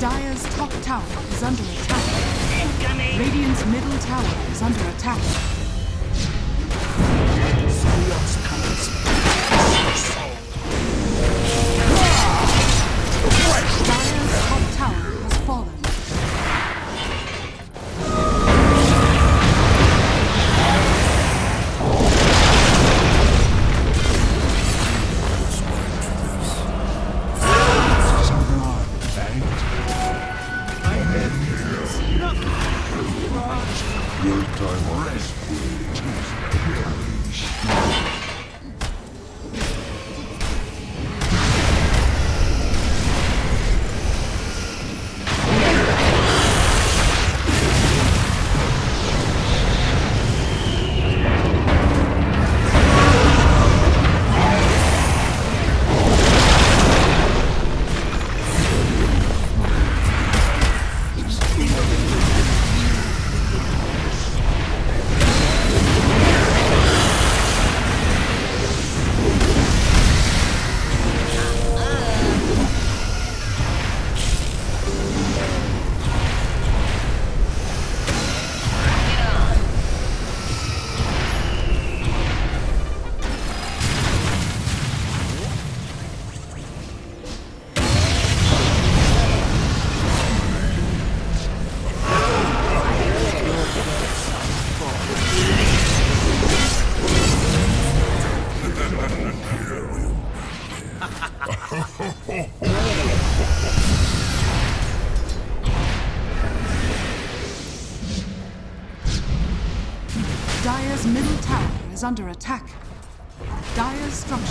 Dire's top tower is under attack. Radiant's middle tower is under attack. Your time rest will Dire's middle tower is under attack. Dire's structures.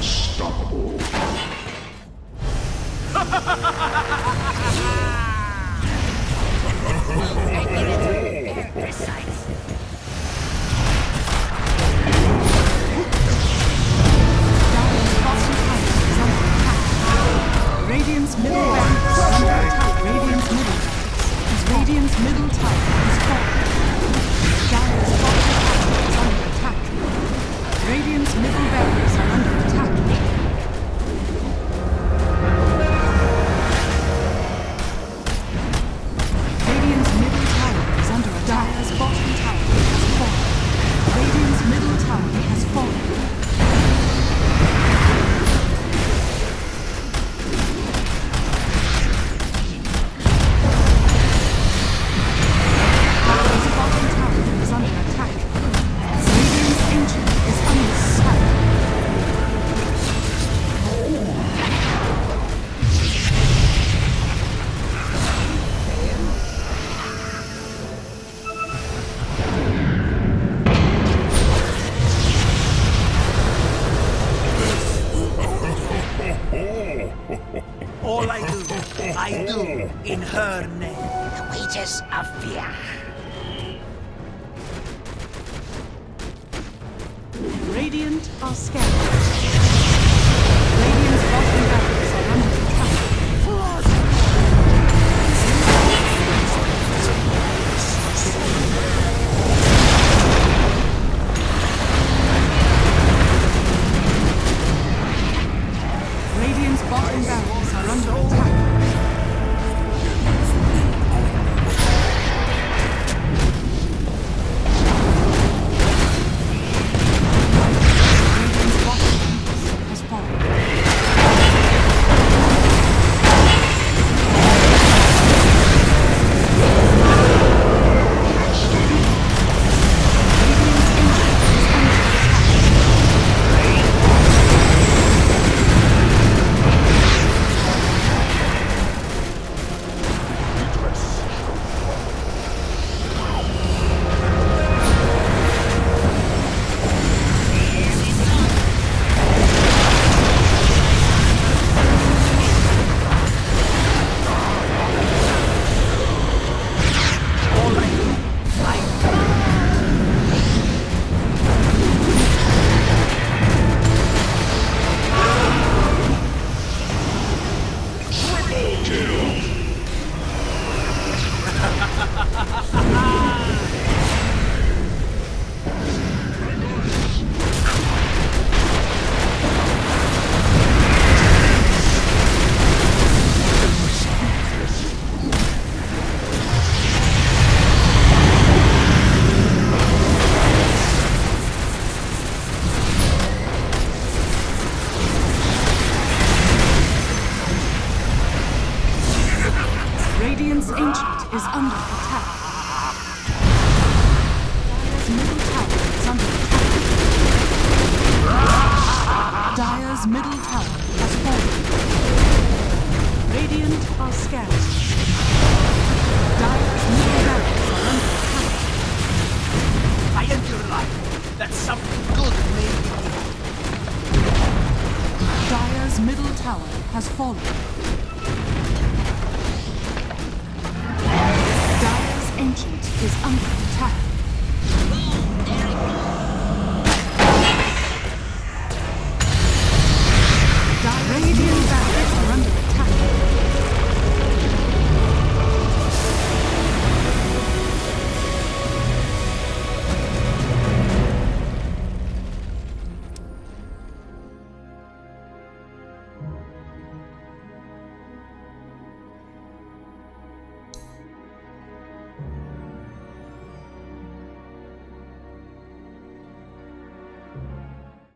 Dire's in her name. The wages of fear. Radiant are scared.